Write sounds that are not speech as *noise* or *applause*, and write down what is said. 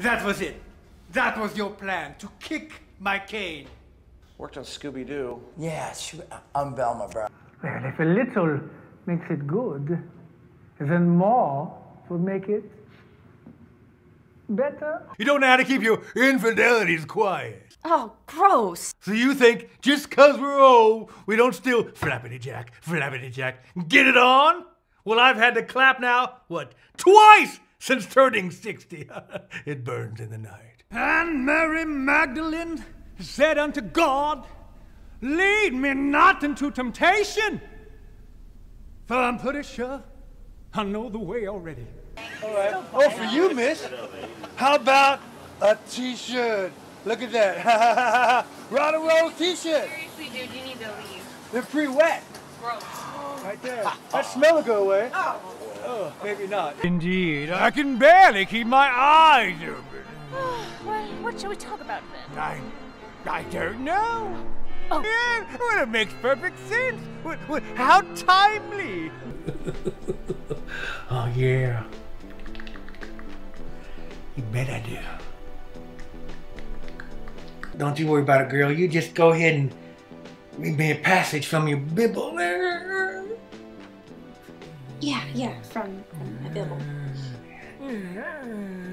That was it. That was your plan to kick my cane. Worked on Scooby Doo. Yeah, I'm Velma, bro. Well, if a little makes it good, then more will make it better. You don't know how to keep your infidelities quiet. Oh, gross. So you think just 'cause we're old, we don't still flappity jack, flappity jack, get it on? Well, I've had to clap now, what, twice since turning 60. *laughs* it burns in the night. And Mary Magdalene said unto God, Lead me not into temptation, for I'm pretty sure I know the way already. All right. Oh, for you, miss. How about a t-shirt? Look at that. *laughs* Rock and roll t-shirt. Seriously, dude, you need to leave. They're pretty wet. Gross. Right there. That smell will go away. Oh. oh, maybe not. Indeed, I can barely keep my eyes open. *sighs* what, what should we talk about then? I, I don't know. Oh. Yeah, well, it makes perfect sense. What, what, how timely. *laughs* oh, yeah. You bet I do. Don't you worry about it, girl. You just go ahead and read me a passage from your Bible there. Yeah, yeah, from, from. Mm.